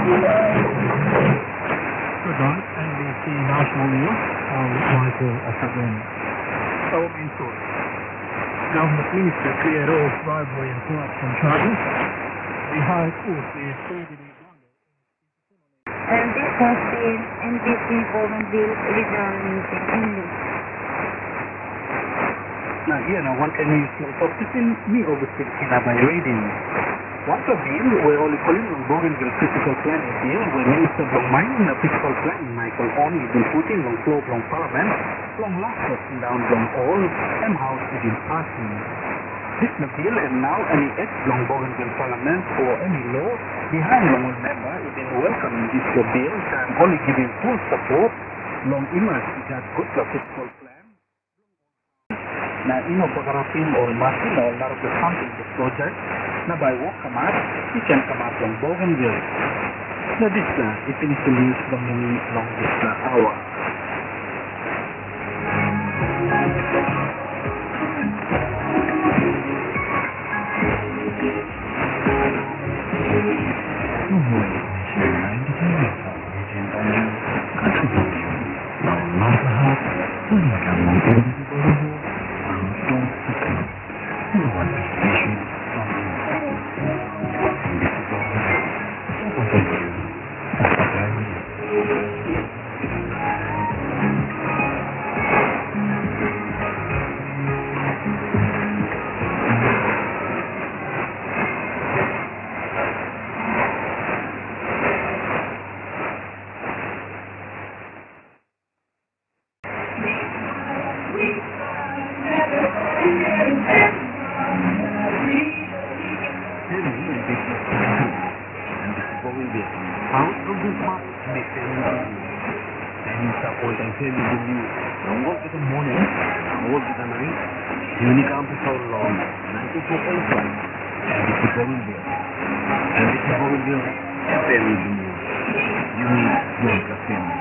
Grant, NBC National News. I'm Michael Asagani. Our main source. Government Minister cleared all bribery and corruption charges. The High Court is created a And this has been NBC Bougainville Regional News in English. Now here now one can use yung focusing me over Filipina by reading. What a bill where only calling on Bougainville physical planning bill where Minister Long Mining the physical planning Michael Oni been putting long floor long parliament long laptop down long all and house within passing. This bill and now any ex long Bougainville parliament or any law behind long member even welcoming this bill. And only giving full support. Long immerse that good physical plan. Na ino pagarapin or masin o narap something the project na by walk command, you can come up from Bougainville. The distance it initially is the many long distance hour. The news. And you support and tell you the news. Don't work in the morning, don't work in the night. You need to come to so long. 9 to 4 o'clock. And this is Bougainville. And this is Bougainville, FM the news. You need your family.